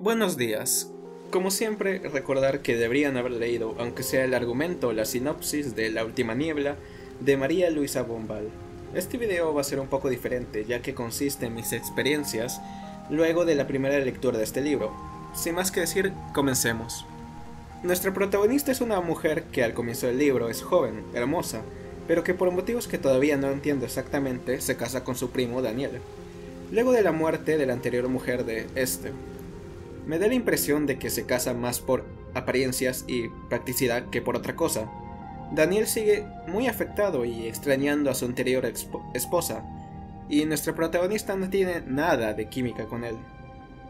Buenos días. Como siempre, recordar que deberían haber leído, aunque sea el argumento o la sinopsis de La Última Niebla de María Luisa Bombal. Este video va a ser un poco diferente, ya que consiste en mis experiencias luego de la primera lectura de este libro. Sin más que decir, comencemos. Nuestra protagonista es una mujer que al comienzo del libro es joven, hermosa, pero que por motivos que todavía no entiendo exactamente se casa con su primo Daniel, luego de la muerte de la anterior mujer de este. Me da la impresión de que se casa más por apariencias y practicidad que por otra cosa. Daniel sigue muy afectado y extrañando a su anterior esposa, y nuestra protagonista no tiene nada de química con él.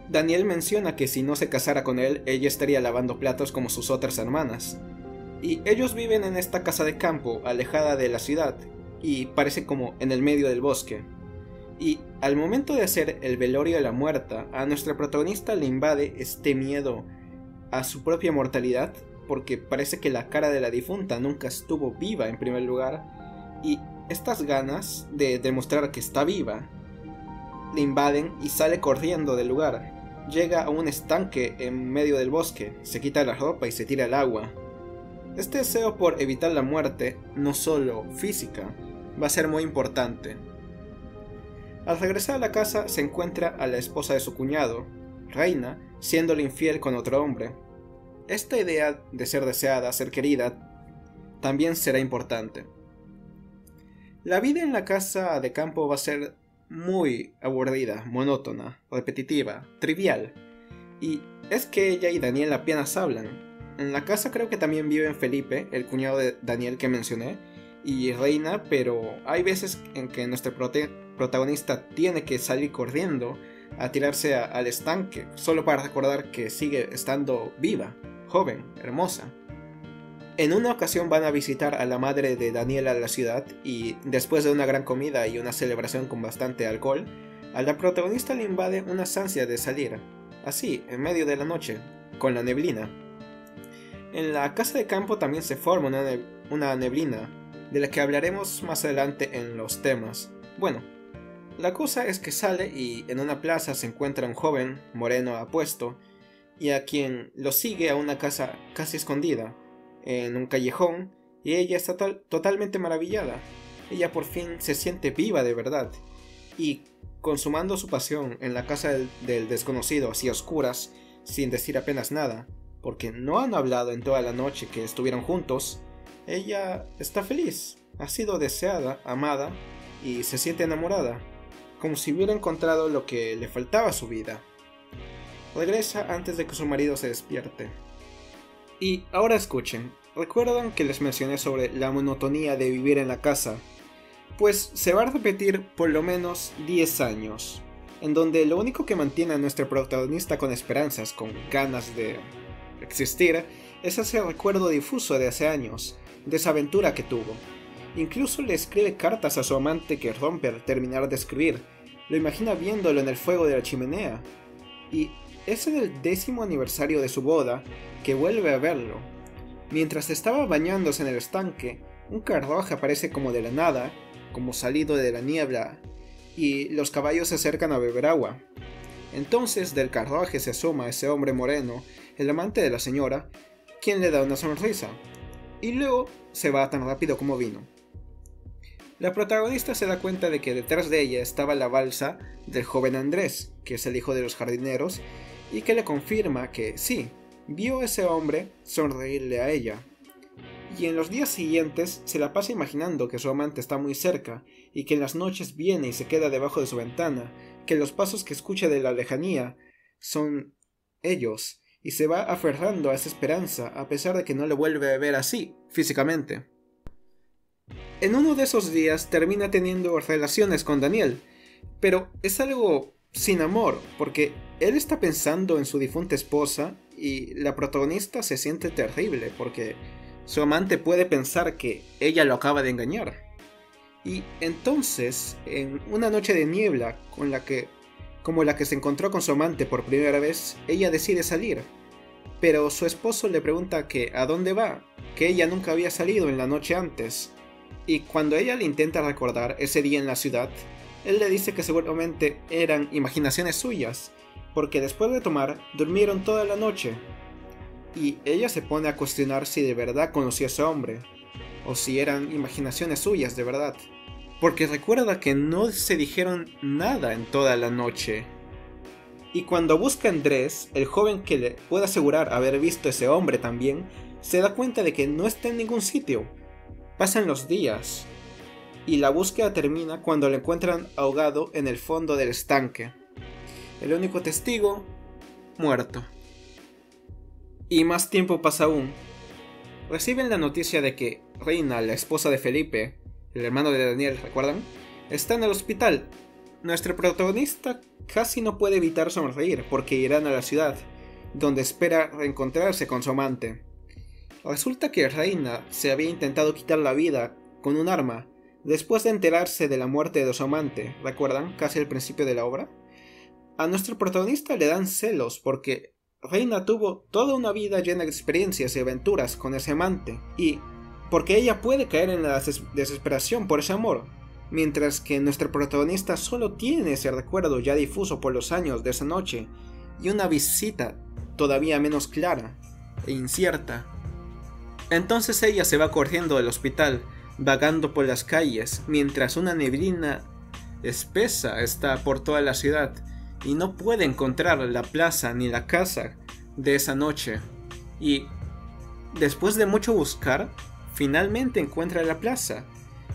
Daniel menciona que si no se casara con él, ella estaría lavando platos como sus otras hermanas. Y ellos viven en esta casa de campo, alejada de la ciudad, y parece como en el medio del bosque. Y al momento de hacer el velorio de la muerta, a nuestra protagonista le invade este miedo a su propia mortalidad, porque parece que la cara de la difunta nunca estuvo viva en primer lugar, y estas ganas de demostrar que está viva le invaden y sale corriendo del lugar. Llega a un estanque en medio del bosque, se quita la ropa y se tira al agua. Este deseo por evitar la muerte, no solo física, va a ser muy importante. Al regresar a la casa se encuentra a la esposa de su cuñado, Reina, siéndole infiel con otro hombre. Esta idea de ser deseada, ser querida, también será importante. La vida en la casa de campo va a ser muy aburrida, monótona, repetitiva, trivial. Y es que ella y Daniel apenas hablan. En la casa creo que también viven Felipe, el cuñado de Daniel que mencioné, y Reina, pero hay veces en que nuestro protagonista tiene que salir corriendo a tirarse al estanque, solo para recordar que sigue estando viva, joven, hermosa. En una ocasión van a visitar a la madre de Daniel a la ciudad y después de una gran comida y una celebración con bastante alcohol, a la protagonista le invade una ansia de salir, así, en medio de la noche, con la neblina. En la casa de campo también se forma una neblina, de la que hablaremos más adelante en los temas. Bueno, la cosa es que sale y en una plaza se encuentra un joven, moreno apuesto, y a quien lo sigue a una casa casi escondida, en un callejón, y ella está totalmente maravillada. Ella por fin se siente viva de verdad, y consumando su pasión en la casa del, del desconocido así oscuras, sin decir apenas nada, porque no han hablado en toda la noche que estuvieron juntos, ella está feliz, ha sido deseada, amada y se siente enamorada, como si hubiera encontrado lo que le faltaba a su vida. Regresa antes de que su marido se despierte. Y ahora escuchen, ¿recuerdan que les mencioné sobre la monotonía de vivir en la casa? Pues se va a repetir por lo menos 10 años, en donde lo único que mantiene a nuestro protagonista con esperanzas, con ganas de existir, es ese recuerdo difuso de hace años, de esa aventura que tuvo. Incluso le escribe cartas a su amante que rompe al terminar de escribir. Lo imagina viéndolo en el fuego de la chimenea. Y es en el décimo aniversario de su boda que vuelve a verlo. Mientras estaba bañándose en el estanque, un carruaje aparece como de la nada, como salido de la niebla, y los caballos se acercan a beber agua. Entonces del carruaje se asoma ese hombre moreno, el amante de la señora, quien le da una sonrisa y luego se va tan rápido como vino. La protagonista se da cuenta de que detrás de ella estaba la balsa del joven Andrés, que es el hijo de los jardineros, y que le confirma que sí, vio a ese hombre sonreírle a ella. Y en los días siguientes se la pasa imaginando que su amante está muy cerca, y que en las noches viene y se queda debajo de su ventana, que los pasos que escucha de la lejanía son ellos, y se va aferrando a esa esperanza a pesar de que no le vuelve a ver así, físicamente. En uno de esos días termina teniendo relaciones con Daniel, pero es algo sin amor, porque él está pensando en su difunta esposa y la protagonista se siente terrible porque su amante puede pensar que ella lo acaba de engañar. Y entonces, en una noche de niebla con la que como la que se encontró con su amante por primera vez, ella decide salir. Pero su esposo le pregunta que a dónde va, que ella nunca había salido en la noche antes. Y cuando ella le intenta recordar ese día en la ciudad, él le dice que seguramente eran imaginaciones suyas, porque después de tomar durmieron toda la noche. Y ella se pone a cuestionar si de verdad conoció a ese hombre, o si eran imaginaciones suyas de verdad. Porque recuerda que no se dijeron nada en toda la noche. Y cuando busca a Andrés, el joven que le puede asegurar haber visto a ese hombre también, se da cuenta de que no está en ningún sitio. Pasan los días, y la búsqueda termina cuando lo encuentran ahogado en el fondo del estanque. El único testigo, muerto. Y más tiempo pasa aún. Reciben la noticia de que Reina, la esposa de Felipe, el hermano de Daniel, ¿recuerdan? Está en el hospital. Nuestro protagonista casi no puede evitar sonreír porque irán a la ciudad, donde espera reencontrarse con su amante. Resulta que Reina se había intentado quitar la vida con un arma, después de enterarse de la muerte de su amante, ¿recuerdan? Casi al principio de la obra. A nuestro protagonista le dan celos porque Reina tuvo toda una vida llena de experiencias y aventuras con ese amante, y porque ella puede caer en la desesperación por ese amor, mientras que nuestro protagonista solo tiene ese recuerdo ya difuso por los años de esa noche, y una visita todavía menos clara e incierta. Entonces ella se va corriendo del hospital, vagando por las calles, mientras una neblina espesa está por toda la ciudad, y no puede encontrar la plaza ni la casa de esa noche. Y después de mucho buscar, finalmente encuentra la plaza.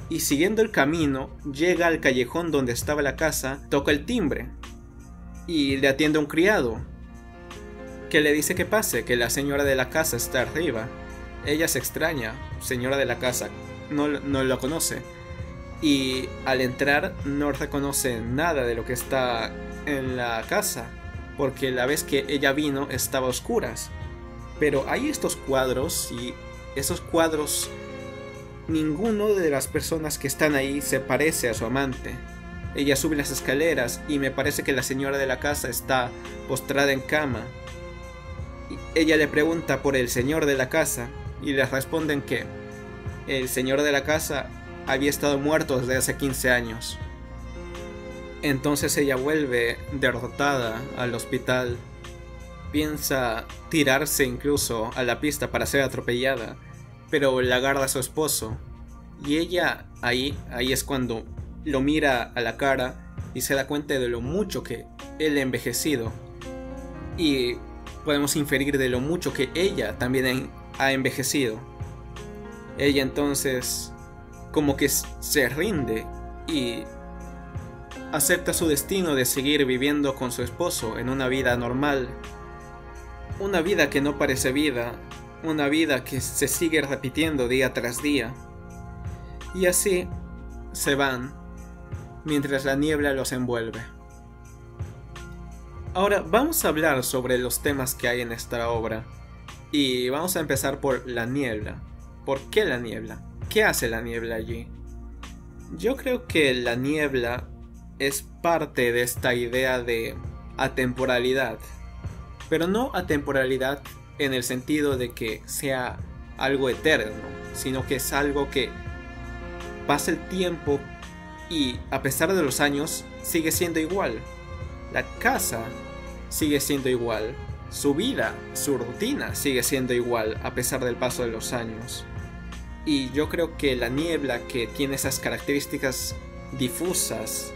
Y siguiendo el camino, llega al callejón donde estaba la casa, toca el timbre. Y le atiende un criado, que le dice que pase, que la señora de la casa está arriba. Ella se extraña, señora de la casa, no, no lo conoce. Y al entrar no reconoce nada de lo que está en la casa, porque la vez que ella vino estaba a oscuras. Pero hay estos cuadros y esos cuadros, ninguno de las personas que están ahí se parece a su amante. Ella sube las escaleras y me parece que la señora de la casa está postrada en cama. Ella le pregunta por el señor de la casa y le responden que el señor de la casa había estado muerto desde hace 15 años. Entonces ella vuelve derrotada al hospital. Piensa tirarse incluso a la pista para ser atropellada, pero la agarra a su esposo. Y ella ahí, ahí es cuando lo mira a la cara y se da cuenta de lo mucho que él ha envejecido. Y podemos inferir de lo mucho que ella también ha envejecido. Ella entonces como que se rinde y acepta su destino de seguir viviendo con su esposo en una vida normal. Una vida que no parece vida, una vida que se sigue repitiendo día tras día. Y así se van mientras la niebla los envuelve. Ahora vamos a hablar sobre los temas que hay en esta obra. Y vamos a empezar por la niebla. ¿Por qué la niebla? ¿Qué hace la niebla allí? Yo creo que la niebla es parte de esta idea de atemporalidad. Pero no atemporalidad en el sentido de que sea algo eterno, sino que es algo que pasa el tiempo y a pesar de los años sigue siendo igual. La casa sigue siendo igual. Su vida, su rutina sigue siendo igual a pesar del paso de los años. Y yo creo que la niebla que tiene esas características difusas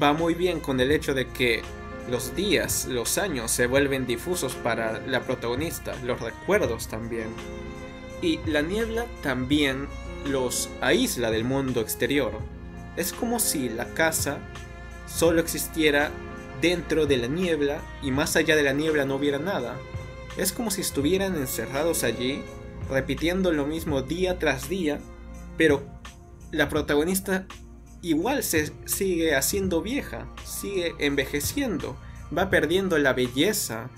va muy bien con el hecho de que los días, los años se vuelven difusos para la protagonista, los recuerdos también. Y la niebla también los aísla del mundo exterior. Es como si la casa solo existiera dentro de la niebla y más allá de la niebla no hubiera nada. Es como si estuvieran encerrados allí, repitiendo lo mismo día tras día, pero la protagonista igual se sigue haciendo vieja, sigue envejeciendo, va perdiendo la belleza,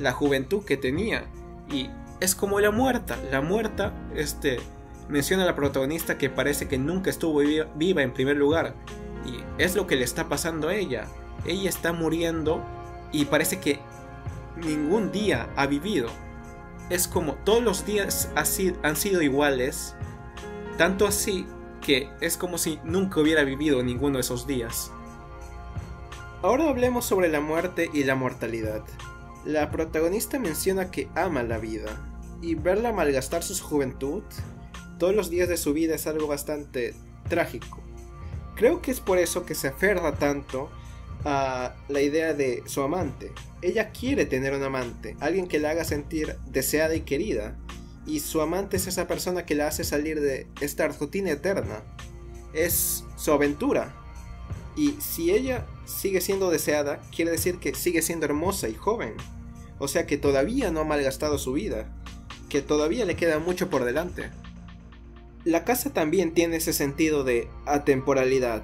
la juventud que tenía y es como la muerta, la muerta este menciona a la protagonista que parece que nunca estuvo viva en primer lugar y es lo que le está pasando a ella. Ella está muriendo y parece que ningún día ha vivido. Es como todos los días han sido iguales, tanto así que es como si nunca hubiera vivido ninguno de esos días. Ahora hablemos sobre la muerte y la mortalidad. La protagonista menciona que ama la vida, y verla malgastar su juventud todos los días de su vida es algo bastante trágico. Creo que es por eso que se aferra tanto a la idea de su amante. Ella quiere tener un amante, alguien que la haga sentir deseada y querida, y su amante es esa persona que la hace salir de esta rutina eterna. Es su aventura. Y si ella sigue siendo deseada, quiere decir que sigue siendo hermosa y joven. O sea que todavía no ha malgastado su vida, que todavía le queda mucho por delante. La casa también tiene ese sentido de atemporalidad.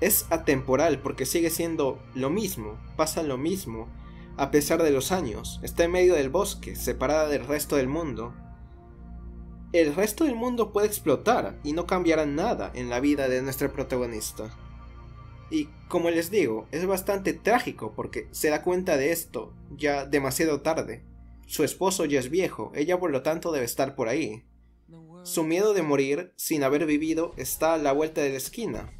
Es atemporal porque sigue siendo lo mismo, pasa lo mismo, a pesar de los años. Está en medio del bosque, separada del resto del mundo. El resto del mundo puede explotar y no cambiará nada en la vida de nuestra protagonista. Y como les digo, es bastante trágico porque se da cuenta de esto ya demasiado tarde. Su esposo ya es viejo, ella por lo tanto debe estar por ahí. Su miedo de morir sin haber vivido está a la vuelta de la esquina.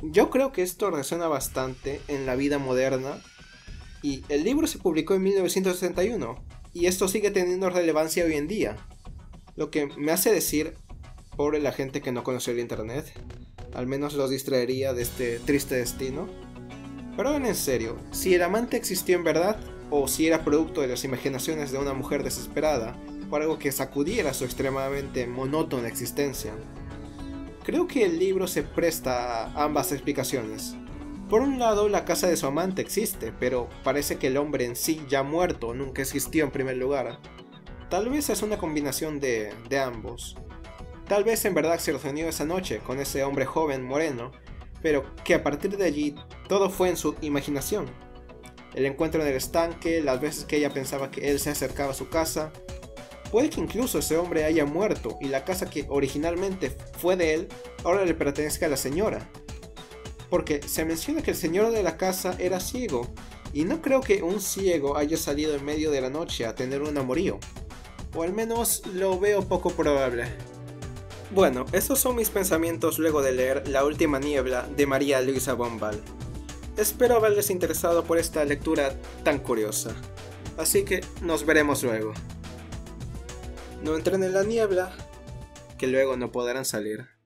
Yo creo que esto resuena bastante en la vida moderna y el libro se publicó en 1961 y esto sigue teniendo relevancia hoy en día. Lo que me hace decir, pobre la gente que no conoció el internet, al menos los distraería de este triste destino. Pero en serio, si el amante existió en verdad o si era producto de las imaginaciones de una mujer desesperada por algo que sacudiera su extremadamente monótona existencia. Creo que el libro se presta a ambas explicaciones. Por un lado, la casa de su amante existe, pero parece que el hombre en sí ya muerto nunca existió en primer lugar. Tal vez es una combinación de, de ambos. Tal vez en verdad se reunió esa noche con ese hombre joven moreno, pero que a partir de allí todo fue en su imaginación. El encuentro en el estanque, las veces que ella pensaba que él se acercaba a su casa, Puede que incluso ese hombre haya muerto y la casa que originalmente fue de él ahora le pertenezca a la señora. Porque se menciona que el señor de la casa era ciego, y no creo que un ciego haya salido en medio de la noche a tener un amorío. O al menos lo veo poco probable. Bueno, esos son mis pensamientos luego de leer La última niebla de María Luisa Bombal. Espero haberles interesado por esta lectura tan curiosa. Así que nos veremos luego no entren en la niebla, que luego no podrán salir.